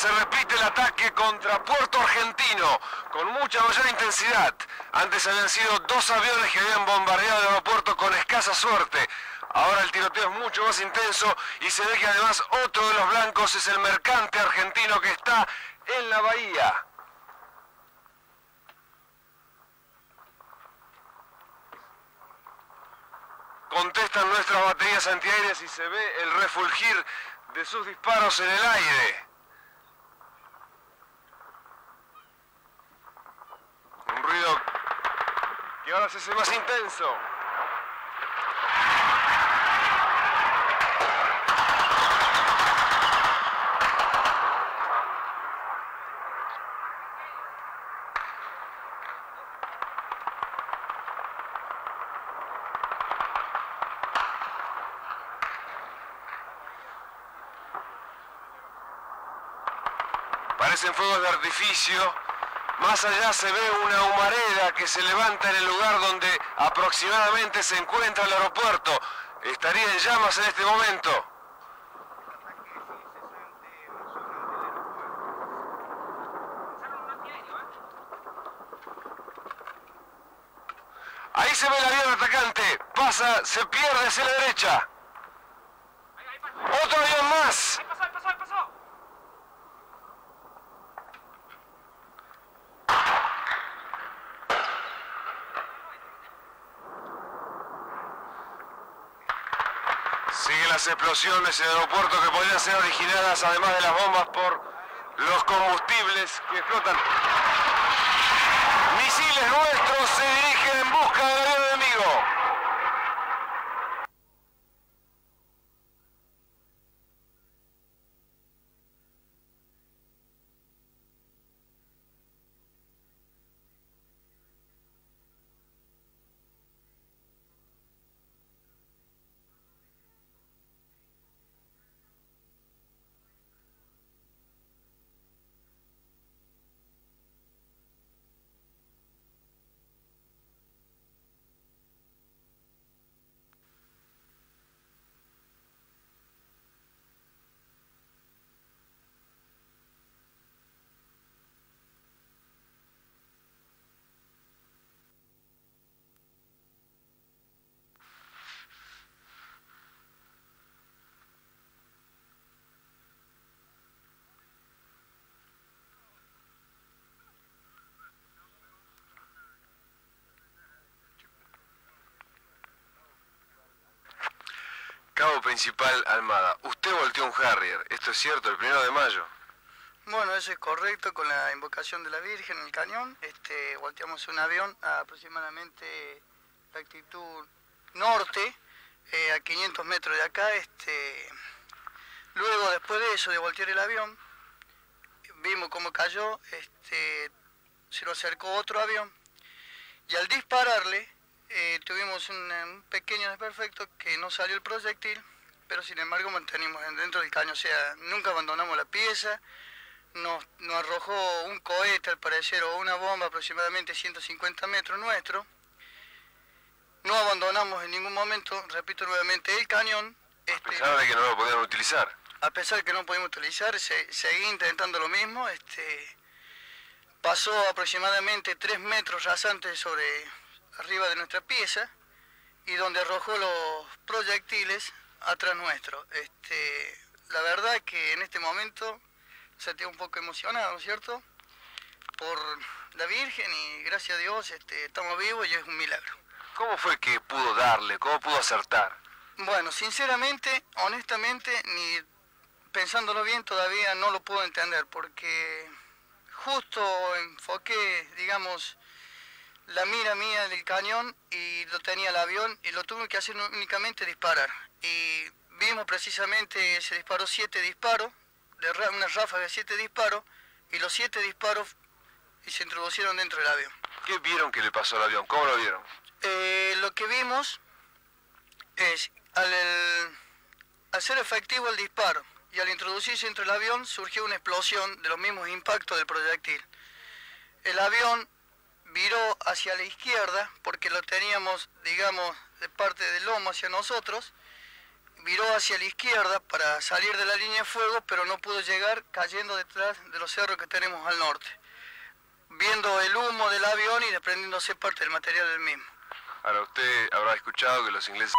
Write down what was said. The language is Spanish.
se repite el ataque contra Puerto Argentino con mucha mayor intensidad. Antes habían sido dos aviones que habían bombardeado el aeropuerto con escasa suerte. Ahora el tiroteo es mucho más intenso y se ve que además otro de los blancos es el mercante argentino que está en la bahía. Contestan nuestras baterías antiaéreas y se ve el refulgir de sus disparos en el aire. Un ruido que ahora se hace más intenso. Parecen fuegos de artificio. Más allá se ve una humareda que se levanta en el lugar donde aproximadamente se encuentra el aeropuerto. Estaría en llamas en este momento. Ahí se ve el avión atacante. Pasa, se pierde hacia la derecha. Otro avión más. Siguen las explosiones en el aeropuerto que podrían ser originadas, además de las bombas, por los combustibles que explotan. Misiles nuestros se dirigen en busca del avión enemigo. Cabo principal Almada. Usted volteó un Harrier. ¿Esto es cierto? El primero de mayo. Bueno, eso es correcto, con la invocación de la Virgen en el cañón, este, volteamos un avión a aproximadamente la actitud norte, eh, a 500 metros de acá. Este, luego, después de eso, de voltear el avión, vimos cómo cayó, este, se lo acercó otro avión, y al dispararle, eh, tuvimos un, un pequeño desperfecto que no salió el proyectil, pero sin embargo mantenimos dentro del caño, o sea, nunca abandonamos la pieza, nos, nos arrojó un cohete al parecer o una bomba aproximadamente 150 metros nuestro. No abandonamos en ningún momento, repito nuevamente, el cañón. A Este, pesar de que no lo podían utilizar. a pesar de que no pudimos utilizar, se, seguí intentando lo mismo. Este, pasó aproximadamente 3 metros rasantes sobre arriba de nuestra pieza y donde arrojó los proyectiles atrás nuestro. Este, la verdad que en este momento sentí un poco emocionado, ¿no es cierto? Por la Virgen y gracias a Dios este, estamos vivos y es un milagro. ¿Cómo fue que pudo darle? ¿Cómo pudo acertar? Bueno, sinceramente, honestamente, ni pensándolo bien todavía no lo puedo entender porque justo enfoqué, digamos, la mira mía del cañón y lo tenía el avión y lo tuve que hacer únicamente disparar. Y vimos precisamente, se disparó siete disparos, de ra- una ráfaga de siete disparos, y los siete disparos y se introducieron dentro del avión. ¿Qué vieron que le pasó al avión? ¿Cómo lo vieron? Eh, lo que vimos es, al, el- al ser efectivo el disparo y al introducirse entre el avión surgió una explosión de los mismos impactos del proyectil. El avión viró hacia la izquierda porque lo teníamos, digamos, de parte del lomo hacia nosotros viró hacia la izquierda para salir de la línea de fuego, pero no pudo llegar cayendo detrás de los cerros que tenemos al norte, viendo el humo del avión y desprendiéndose parte del material del mismo. Ahora, usted habrá escuchado que los ingleses